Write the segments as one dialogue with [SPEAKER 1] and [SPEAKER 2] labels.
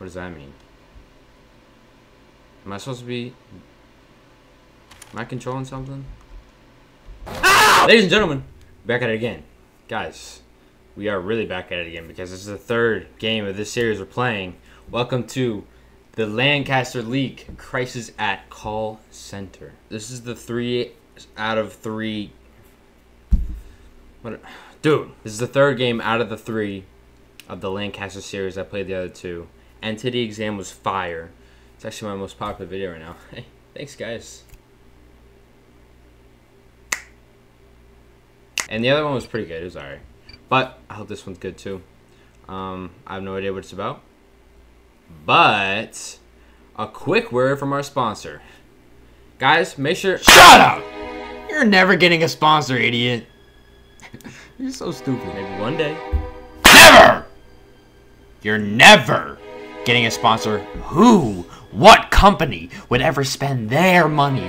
[SPEAKER 1] What does that mean? Am I supposed to be... Am I controlling something? Ah! Ladies and gentlemen, back at it again. Guys, we are really back at it again because this is the third game of this series we're playing. Welcome to the Lancaster Leak Crisis at Call Center. This is the three out of three... What? Dude, this is the third game out of the three of the Lancaster series. I played the other two. Entity Exam was fire. It's actually my most popular video right now. Hey, thanks guys. And the other one was pretty good. It was alright. But I hope this one's good too. Um, I have no idea what it's about. But a quick word from our sponsor. Guys, make sure
[SPEAKER 2] Shut up! You're never getting a sponsor, idiot. You're so stupid.
[SPEAKER 1] maybe one day.
[SPEAKER 2] Never! You're never getting a sponsor. Who, what company would ever spend their money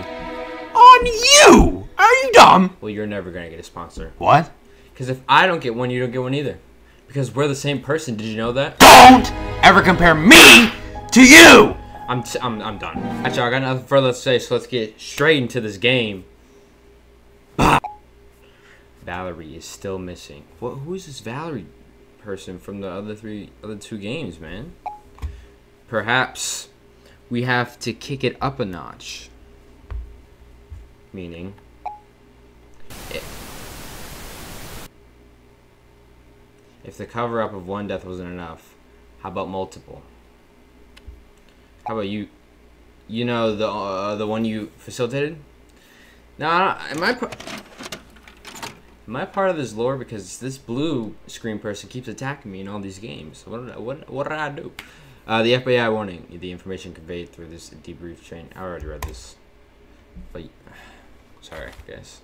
[SPEAKER 2] on you? Are you dumb?
[SPEAKER 1] Well, you're never gonna get a sponsor.
[SPEAKER 2] What?
[SPEAKER 1] Because if I don't get one, you don't get one either. Because we're the same person. Did you know that?
[SPEAKER 2] Don't ever compare me to you!
[SPEAKER 1] I'm, t- I'm, I'm done. Actually, I got nothing further to say, so let's get straight into this game. Valerie is still missing. What? Who is this Valerie person from the other three, other two games, man? Perhaps we have to kick it up a notch. Meaning, if the cover up of one death wasn't enough, how about multiple? How about you? You know the uh, the one you facilitated. Now, am I am I part of this lore because this blue screen person keeps attacking me in all these games? What what what did I do? Uh, the FBI warning: the information conveyed through this debrief chain. I already read this, but sorry, guys.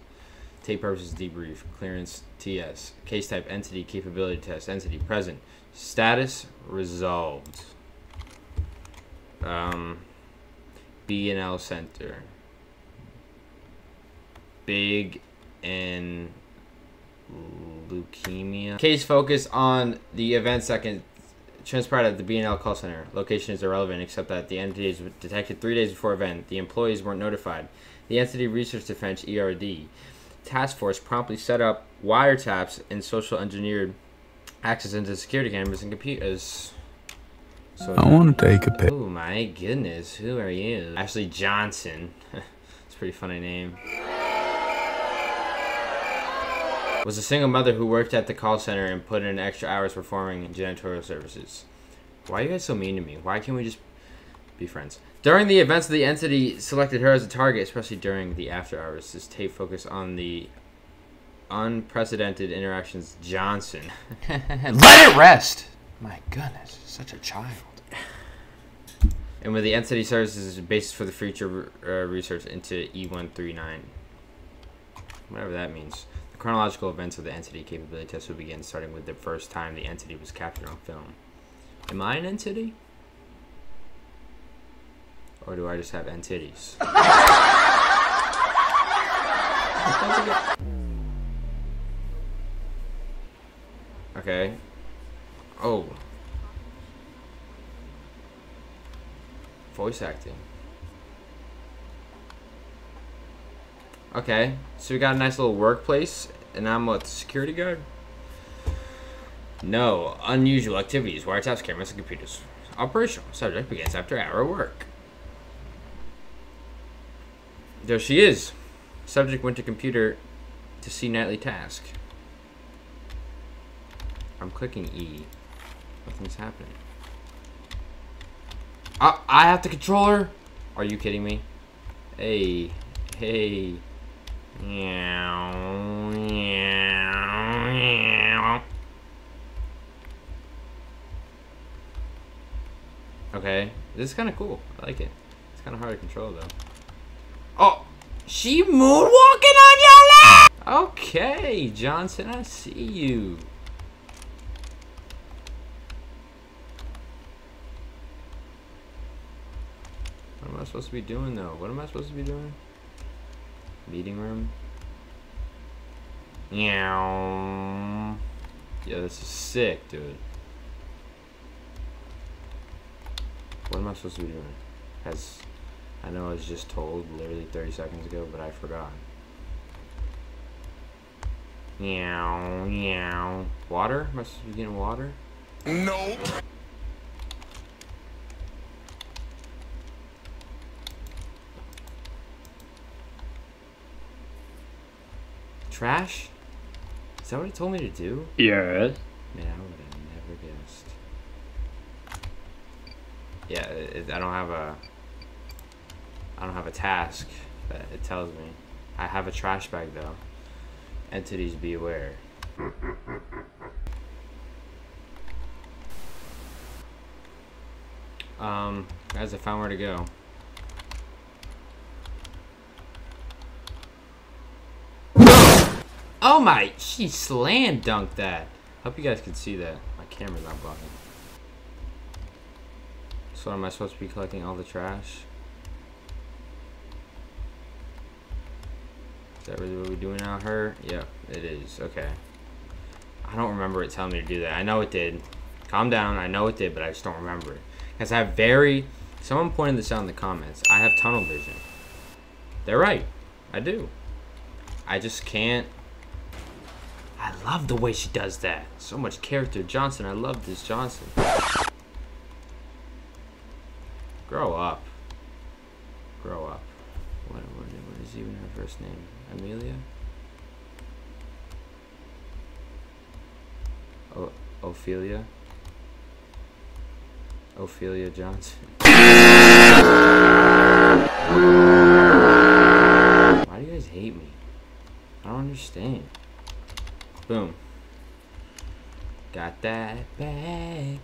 [SPEAKER 1] Tape purposes debrief clearance TS case type entity capability test entity present status resolved. Um, Center. Big and leukemia. Case focus on the events that can transpire at the B&L call center. Location is irrelevant except that the entity is detected three days before event. The employees weren't notified. The Entity Research Defense (ERD) task force promptly set up wiretaps and social engineered access into security cameras and computers. So
[SPEAKER 3] I want to take a pic.
[SPEAKER 1] Oh my goodness, who are you? Ashley Johnson. it's a pretty funny name. Was a single mother who worked at the call center and put in extra hours performing janitorial services. Why are you guys so mean to me? Why can't we just be friends? During the events, of the entity selected her as a target, especially during the after hours. This tape focused on the unprecedented interactions Johnson.
[SPEAKER 2] Let it rest. My goodness, such a child.
[SPEAKER 1] and with the entity services as a basis for the future uh, research into E139. Whatever that means. Chronological events of the entity capability test will begin starting with the first time the entity was captured on film. Am I an entity? Or do I just have entities? okay. Oh. Voice acting. Okay, so we got a nice little workplace, and I'm the security guard? No, unusual activities, wiretaps, cameras, and computers. Operational. Subject begins after hour work. There she is. Subject went to computer to see nightly task. I'm clicking E. Nothing's happening. I, I have to control her? Are you kidding me? Hey, hey. Meow, meow, meow. Okay, this is kind of cool. I like it. It's kind of hard to control though. Oh, she moonwalking on your lap. Okay, Johnson, I see you. What am I supposed to be doing though? What am I supposed to be doing? Meeting room. Yeah, this is sick, dude. What am I supposed to be doing? Has I know I was just told literally 30 seconds ago, but I forgot. Meow, meow. Water? Am I supposed to be getting water?
[SPEAKER 3] No.
[SPEAKER 1] Trash? Is that what he told me to do?
[SPEAKER 2] Yeah.
[SPEAKER 1] Man, I would have never guessed. Yeah, it, I don't have a. I don't have a task that it tells me. I have a trash bag though. Entities beware. Um, guys, I found where to go. Oh my, she slam dunked that. Hope you guys can see that. My camera's not blocking. So am I supposed to be collecting all the trash? Is that really what we're doing out here? Yep, it is. Okay. I don't remember it telling me to do that. I know it did. Calm down. I know it did, but I just don't remember it. Because I have very... Someone pointed this out in the comments. I have tunnel vision. They're right. I do. I just can't... I love the way she does that. So much character. Johnson, I love this Johnson. Grow up. Grow up. What, what, what is even her first name? Amelia? O Ophelia? Ophelia Johnson. Why do you guys hate me? I don't understand. Boom. Got that bag.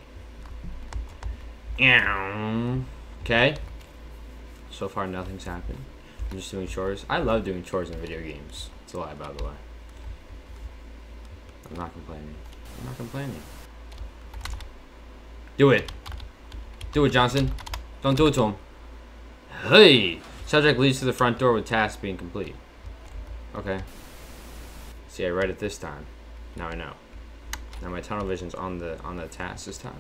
[SPEAKER 1] Okay. So far, nothing's happened. I'm just doing chores. I love doing chores in video games. It's a lie, by the way. I'm not complaining. I'm not complaining. Do it. Do it, Johnson. Don't do it to him. Hey! Subject leads to the front door with task being complete. Okay. See, I read it this time. Now I know. Now my tunnel vision's on the on the task this time.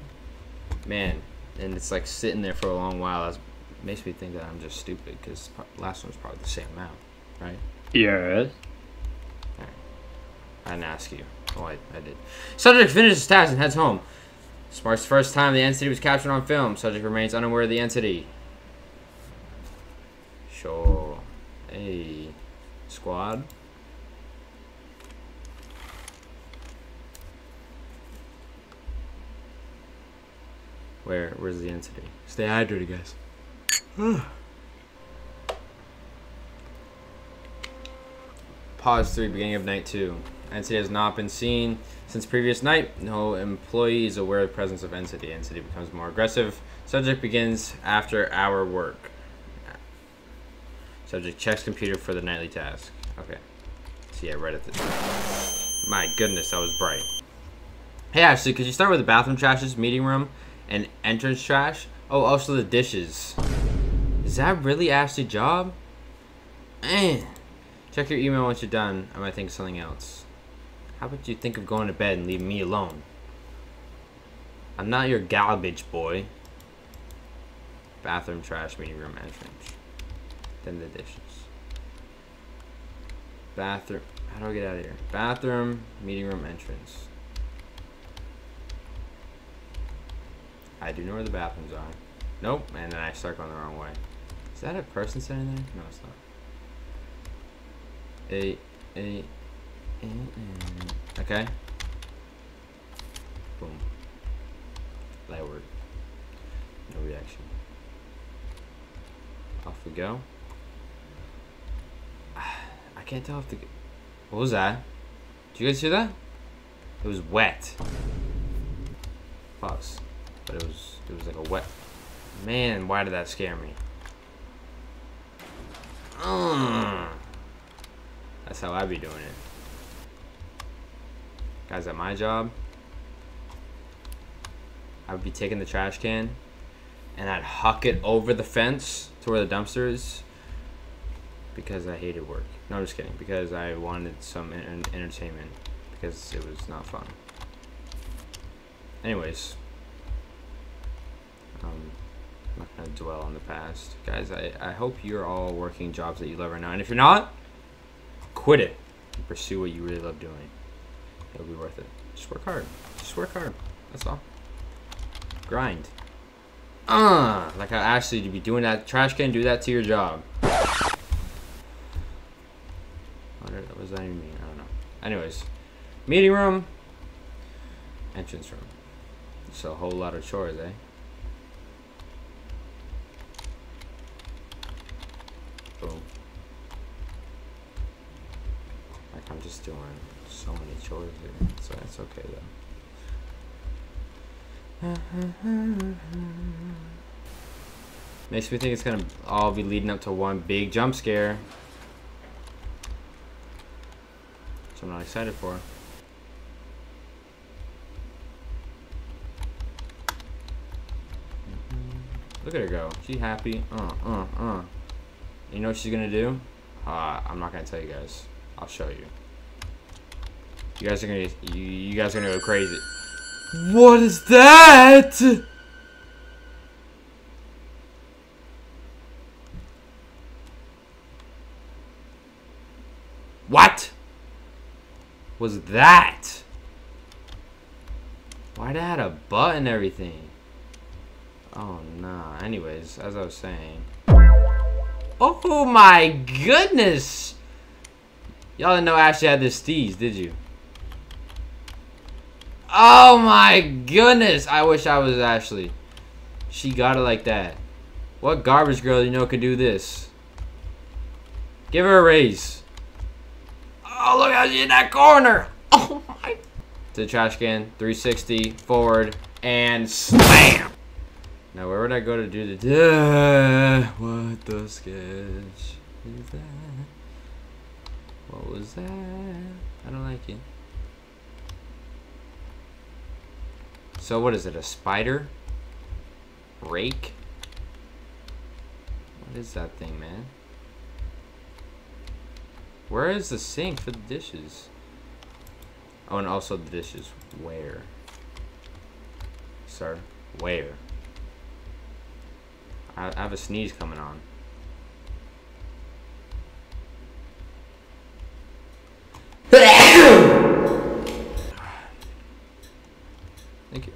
[SPEAKER 1] Man, and it's like sitting there for a long while. That makes me think that I'm just stupid because last one was probably the same amount, right?
[SPEAKER 2] Yes.
[SPEAKER 1] I didn't ask you. Oh, I, I did. Subject finishes his task and heads home. The first time the entity was captured on film. Subject remains unaware of the entity. Sure. Hey. Squad. Where? Where's the entity? Stay hydrated, guys. Pause 3, beginning of night 2. Entity has not been seen since previous night. No employee is aware of the presence of entity. Entity becomes more aggressive. Subject begins after hour work. Subject checks computer for the nightly task. Okay. See, I read at the... My goodness, that was bright. Hey, Ashley, could you start with the bathroom trashes, meeting room, and entrance trash? Oh, also the dishes. Is that really Ashley's job? Man. Check your email once you're done. I might think of something else. How about you think of going to bed and leaving me alone? I'm not your garbage boy. Bathroom, trash, meeting room, entrance. Then the dishes. Bathroom. How do I get out of here? Bathroom, meeting room, entrance. I do know where the bathrooms are. Nope, and then I start going the wrong way. Is that a person sitting there? No, it's not. A, a, a, a. Okay. Boom. Lowered. No reaction. Off we go. I can't tell if the. What was that? Did you guys hear that? It was wet. Pause. But it was it was like a wet. Man, why did that scare me? Mm. That's how I be doing it. Guys, at my job, I would be taking the trash can and I'd huck it over the fence to where the dumpster is because I hated work. No, I'm just kidding. Because I wanted some entertainment because it was not fun. Anyways, um, dwell on the past. Guys, I, I hope you're all working jobs that you love right now. And if you're not, quit it and pursue what you really love doing. It'll be worth it. Just work hard. Just work hard. That's all. Grind. Uh, like how Ashley to be doing that trash can, do that to your job. What does that even mean? I don't know. Anyways, meeting room, entrance room. So a whole lot of chores, eh? Boom. Like I'm just doing so many chores here, so that's okay though. Makes me think it's gonna all be leading up to one big jump scare. Which I'm not excited for. Look at her go. She happy. Uh, uh, uh. You know what she's gonna do? Uh, I'm not gonna tell you guys. I'll show you. You guys are gonna, you, you guys are gonna go crazy. What is that? What was that? Why'd it have a butt and everything? Oh, nah. Anyways, as I was saying. Oh my goodness! Y'all didn't know Ashley had this steez, did you? Oh my goodness! I wish I was Ashley. She got it like that. What garbage girl you know could do this? Give her a raise. Oh, look how she's in that corner! Oh my... To the trash can, 360, forward, and slam! Now, where would I go to do the... What the sketch is that? What was that? I don't like it. So what is it, a spider? Rake? What is that thing, man? Where is the sink for the dishes? Oh, and also the dishes. Where? Sir, where? I, have a sneeze coming on. Thank you.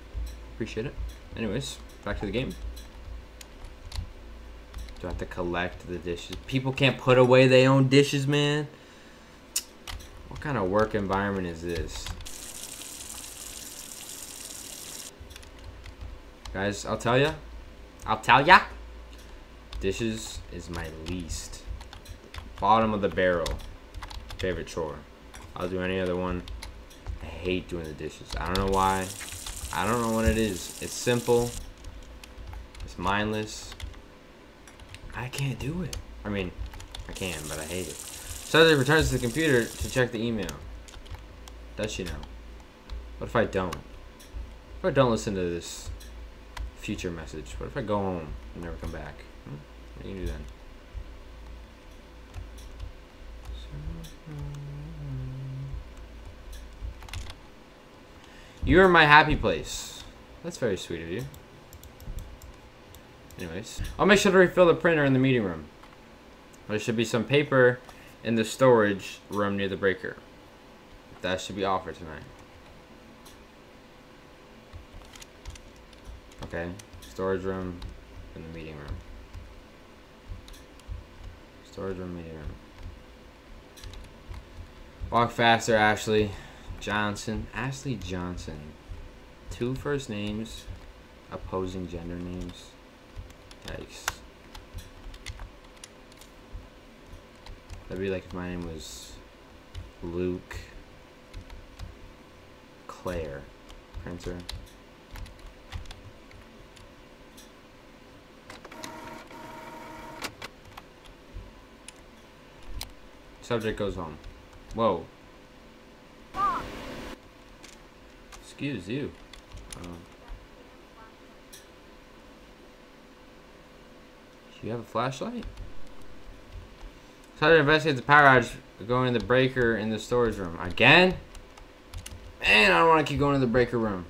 [SPEAKER 1] Appreciate it. Anyways, back to the game. Do I have to collect the dishes? People can't put away their own dishes, man. What kind of work environment is this? Guys, I'll tell ya. I'll tell ya. Dishes is my least. Bottom of the barrel. Favorite chore. I'll do any other one. I hate doing the dishes. I don't know why. I don't know what it is. It's simple. It's mindless. I can't do it. I mean, I can, but I hate it. Subject returns to the computer to check the email. Does she know? What if I don't? What if I don't listen to this future message? What if I go home and never come back? What do you do then? You're my happy place. That's very sweet of you. Anyways, I'll make sure to refill the printer in the meeting room. There should be some paper in the storage room near the breaker. That should be offered tonight. Okay, storage room in the meeting room. Storage. Walk faster, Ashley Johnson. Ashley Johnson. Two first names, opposing gender names. Yikes. That'd be like if my name was Luke Claire. Printer. Subject goes home. Whoa. Excuse you. Um, do you have a flashlight? Try to investigate the power outage going to the breaker in the storage room. Again? Man, I don't want to keep going to the breaker room.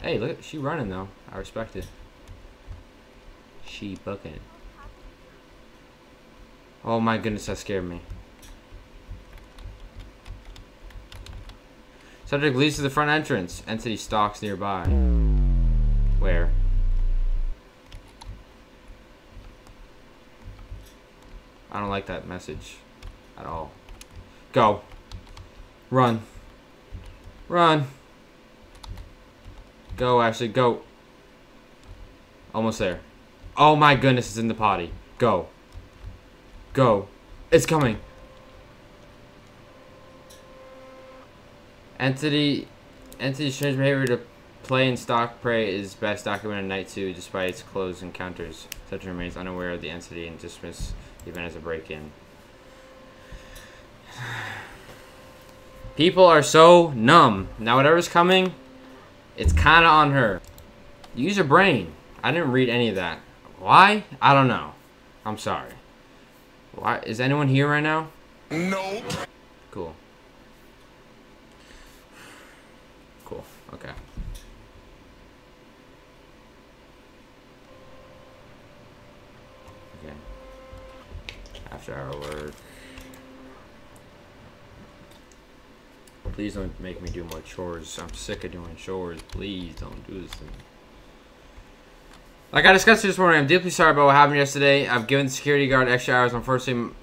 [SPEAKER 1] Hey, look, she running though. I respect it. she booking? Oh my goodness, that scared me. Subject leads to the front entrance. Entity stalks nearby. Where? I don't like that message at all. Go. Run. Run. Go, Ashley, go. Almost there. Oh my goodness, it's in the potty. Go. Go. It's coming. Entity Entity's strange behavior to play and stalk prey is best documented in Night 2 despite its close encounters. Such remains unaware of the entity and dismiss the event as a break-in. People are so numb. Now whatever's coming, it's kind of on her. Use your brain. I didn't read any of that. Why? I don't know. I'm sorry. Why? Is anyone here right now?
[SPEAKER 3] Nope.
[SPEAKER 1] Cool. Cool. Okay. Okay. After hour work. Please don't make me do more chores. I'm sick of doing chores. Please don't do this to me. Like I discussed this morning, I'm deeply sorry about what happened yesterday. I've given the security guard extra hours. Unfortunately,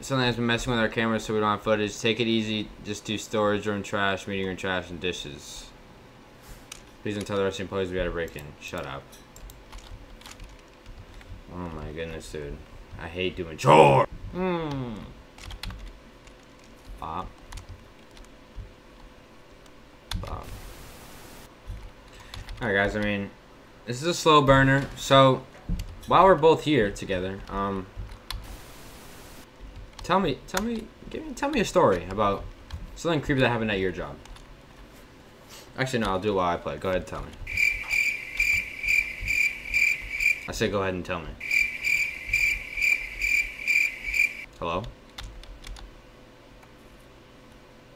[SPEAKER 1] something has been messing with our cameras so we don't have footage. Take it easy. Just do storage room trash, meeting room trash, and dishes. Please don't tell the rest of the employees we had a break-in. Shut up. Oh my goodness, dude. I hate doing chores. Hmm. Bob. Bob. Alright guys, I mean, this is a slow burner. So, while we're both here together, um, tell me, tell me, give me, tell me a story about something creepy that happened at your job. Actually, no, I'll do it while I play. Go ahead and tell me. I say go ahead and tell me. Hello?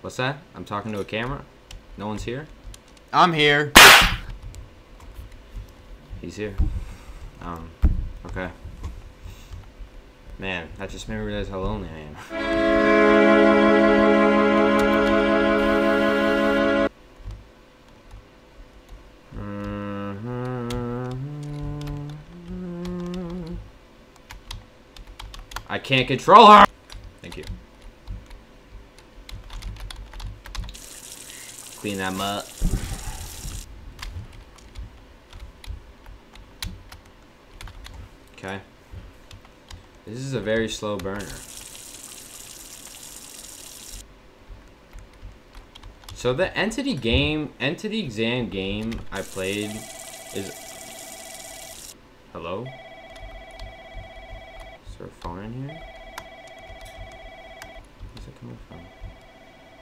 [SPEAKER 1] What's that? I'm talking to a camera? No one's here?
[SPEAKER 2] I'm here.
[SPEAKER 1] He's here. Um, okay. Man, that just made me realize how lonely I am. Can't control her! Thank you. Clean that up. Okay. This is a very slow burner. So the entity game, entity exam game I played is. Hello? Is there a phone in here? Where's it coming from?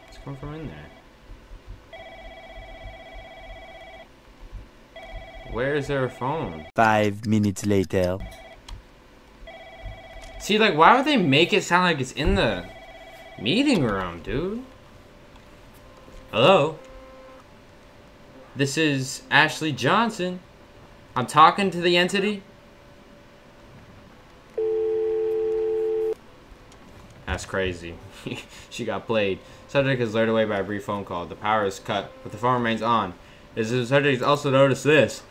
[SPEAKER 1] It's coming from in there. Where is there a phone?
[SPEAKER 4] Five minutes later.
[SPEAKER 1] See, like, why would they make it sound like it's in the meeting room, dude? Hello? This is Ashley Johnson. I'm talking to the entity. That's crazy. she got played. Subject is lured away by a brief phone call. The power is cut, but the phone remains on. Is the subject also noticed this?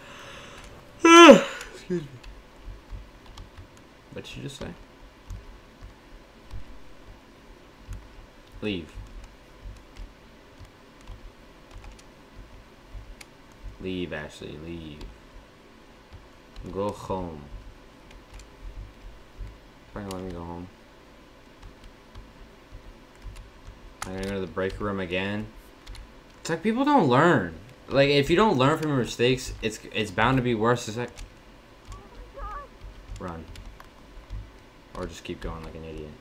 [SPEAKER 1] Excuse me. What did you just say? Leave. Leave, Ashley, leave. Go home. Trying to let me go home. I'm gonna go to the break room again. It's like people don't learn. Like if you don't learn from your mistakes, it's it's bound to be worse. It's like run, or just keep going like an idiot.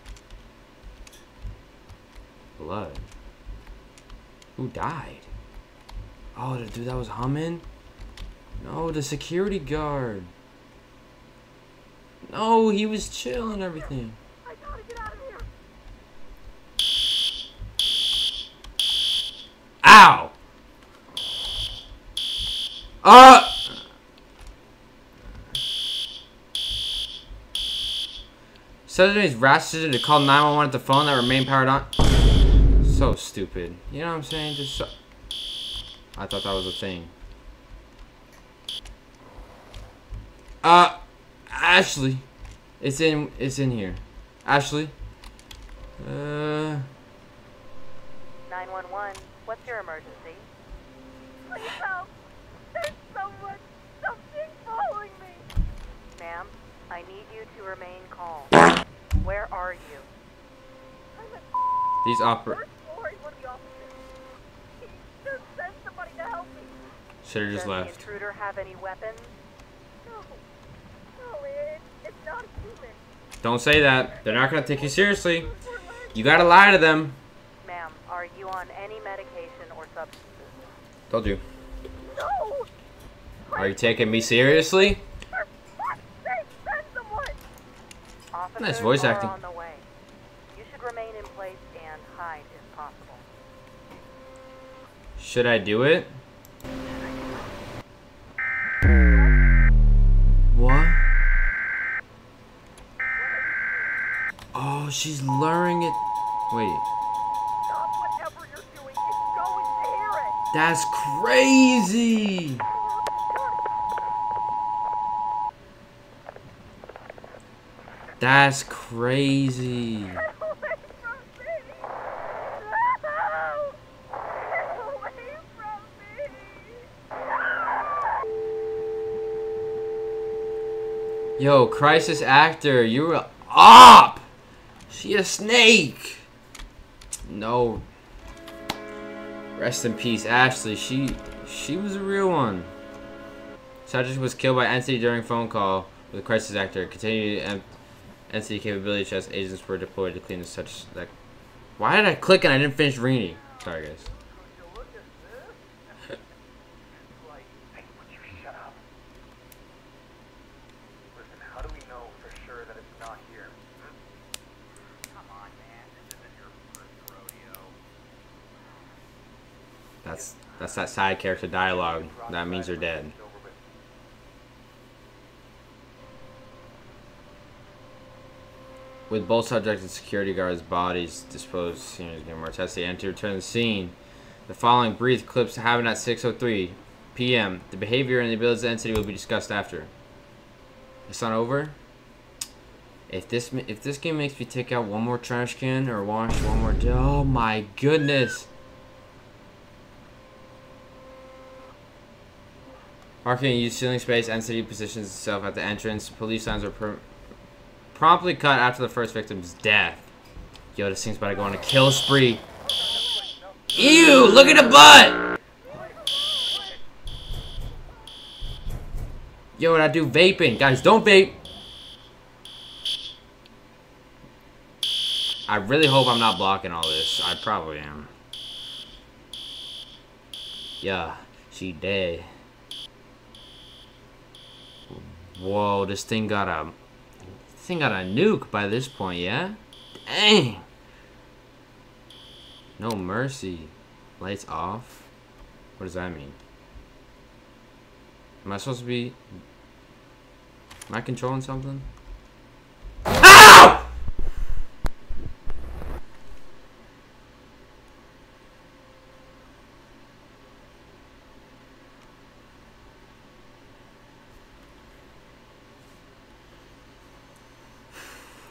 [SPEAKER 1] Blood. Who died? Oh, the dude that was humming? No, the security guard. No, he was chill and everything. I gotta get out of here. Ow! Uh! Suddenly, ratcheted to call 911 at the phone that remained powered on. So stupid. You know what I'm saying? Just so. I thought that was a thing. Uh, Ashley, it's in. It's in here. Ashley. Uh.
[SPEAKER 3] 911, what's your emergency? Please help! There's someone, something following me! Ma'am, I need you to remain calm. Where are you?
[SPEAKER 1] These opera.
[SPEAKER 3] first floor. He's one of the officers. He just sent somebody to help me.
[SPEAKER 1] Should have just
[SPEAKER 3] Does
[SPEAKER 1] left.
[SPEAKER 3] the intruder have any weapons? No. No, it, it's not human.
[SPEAKER 1] Don't say that. They're not gonna take you seriously. You gotta lie to them.
[SPEAKER 3] Ma'am, are you on any medication or substances?
[SPEAKER 1] Told you.
[SPEAKER 3] No!
[SPEAKER 1] Are you taking me seriously? Nice voice acting.
[SPEAKER 3] on the way. You should remain in place and hide if possible.
[SPEAKER 1] Should I do it? What? Oh, she's luring it. Wait,
[SPEAKER 3] Stop whatever you're doing. It's going to hear it.
[SPEAKER 1] that's crazy. That's crazy.
[SPEAKER 3] Get away from me! No! Get away from crazy.
[SPEAKER 1] Yo, crisis actor, you're up! She a snake. No. Rest in peace, Ashley. She she was a real one. Subject was killed by entity during phone call with crisis actor. Continued em- entity capability test agents were deployed to clean the such that. Why did I click and I didn't finish reading? Sorry, guys.
[SPEAKER 5] Like, hey, would you shut up? Listen, how do we know for sure that it's not here? Come on, man. This isn't your first rodeo.
[SPEAKER 1] That's that's that side character dialogue. That means they're dead.
[SPEAKER 5] it's over with.
[SPEAKER 1] Both subject and security guards' bodies disposed, seniors getting more testy and to return to the scene. The following brief clips happen at 6:03 p.m. The behavior and the abilities of the entity will be discussed after. It's not over. If this if this game makes me take out one more trash can or wash one more... Oh my goodness. Marking used ceiling space, entity positions itself at the entrance. Police signs are per- promptly cut after the first victim's death. Yo, this thing's about to go on a kill spree. Ew, look at the butt! Yo, what I do vaping. Guys, don't vape. I really hope I'm not blocking all this. I probably am. Yeah, she dead. Whoa, this thing got a thing got a nuke by this point, yeah? Dang. No mercy. Lights off. What does that mean? Am I supposed to be Am I controlling something? Ow!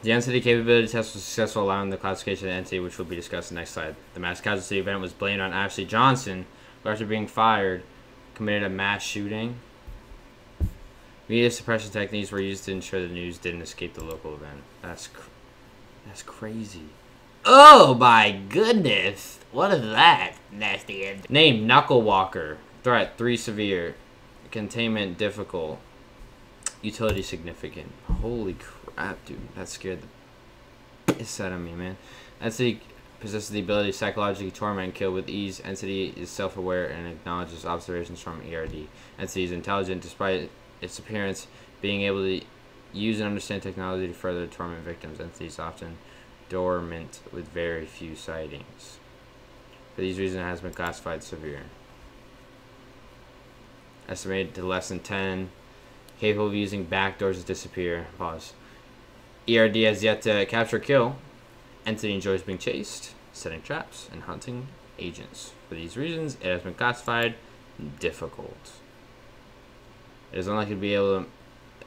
[SPEAKER 1] The entity capability test was successful, allowing the classification of the entity, which will be discussed next slide. The mass casualty event was blamed on Ashley Johnson, who, after being fired, committed a mass shooting. Media suppression techniques were used to ensure the news didn't escape the local event. That's cr- that's crazy. Oh my goodness! What is that? Nasty end. Name Knuckle Walker. Threat three severe. Containment difficult. Utility significant. Holy crap, dude. That scared the piss out of me, man. Entity possesses the ability to psychologically torment and kill with ease. Entity is self aware and acknowledges observations from ERD. Entity is intelligent despite its appearance, being able to use and understand technology to further torment victims. Entity is often dormant with very few sightings. For these reasons, it has been classified severe. Estimated to less than 10. Capable of using backdoors to disappear. Pause. ERD has yet to capture kill. Entity enjoys being chased, setting traps, and hunting agents. For these reasons, it has been classified difficult. It is unlikely to be able to,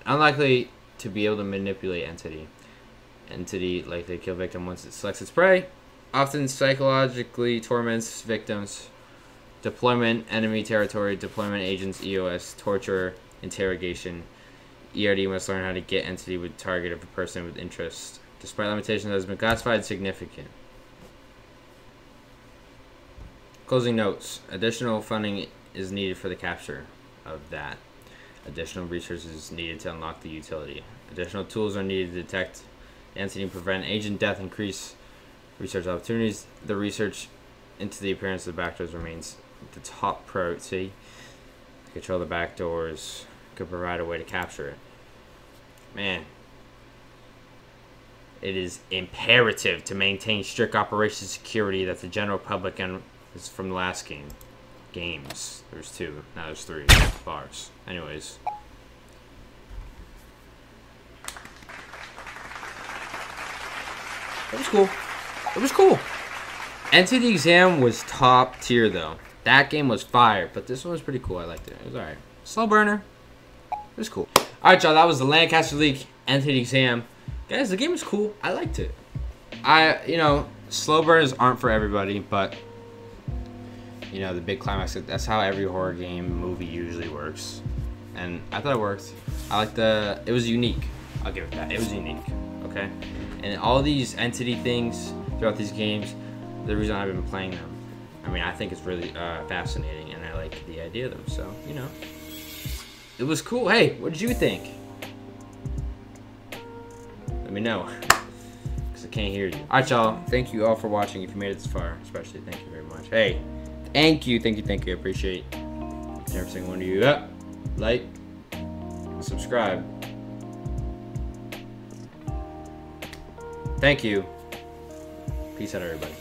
[SPEAKER 1] unlikely to be able to manipulate entity. Entity likely to kill victim once it selects its prey. Often psychologically torments victims. Deployment, enemy territory, deployment agents, EOS, torture, interrogation. ERD must learn how to get entity with target of a person with interest. Despite limitations, it has been classified significant. Closing notes. Additional funding is needed for the capture of that. Additional resources needed to unlock the utility. Additional tools are needed to detect entity and prevent agent death, increase research opportunities. The research into the appearance of the backdoors remains the top priority. Control the backdoors could provide a way to capture it. Man, it is imperative to maintain strict operation security that the general public and this is from the last game. Games. There's two. Now there's three. Bars. Anyways. It was cool. It was cool. Entity Exam was top tier though. That game was fire, but this one was pretty cool. I liked it. It was alright. Slow burner. It was cool. Alright, y'all. That was the Lancaster Leak Entity Exam. Guys, the game was cool. I liked it. I, you know, slow burners aren't for everybody, but you know, the big climax. That's how every horror game movie usually works, and I thought it worked. I like the. It was unique. I'll give it that. It was unique. Okay, and all these entity things throughout these games, the reason I've been playing them. I mean, I think it's really uh, fascinating, and I like the idea of them. So you know, it was cool. Hey, what did you think? Let me know. Because I can't hear you. Alright, y'all. Thank you all for watching. If you made it this far, especially, thank you very much. Hey, thank you, thank you, thank you. I appreciate every single one of you. Up, like, subscribe. Thank you. Peace out, everybody.